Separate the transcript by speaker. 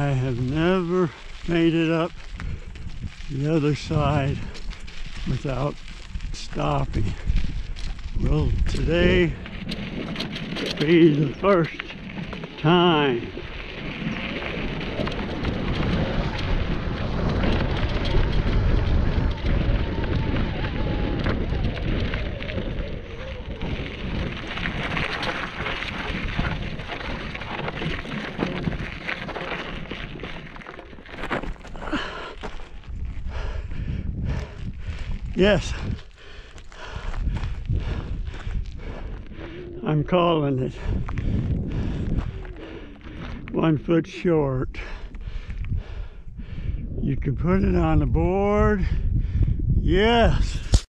Speaker 1: have never made it up the other side without stopping. Will today be the first time? Yes. I'm calling it. One foot short. You can put it on the board. Yes.